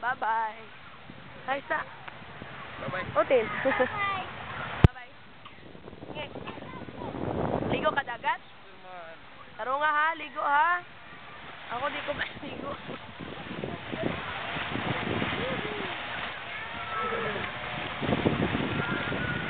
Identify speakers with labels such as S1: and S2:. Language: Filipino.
S1: Bye-bye. Hi sa.
S2: Bye-bye.
S1: Otin. Bye-bye. Nge. Ligo ka dagat? Taro nga ha, ligo ha. Ako di ko maligo.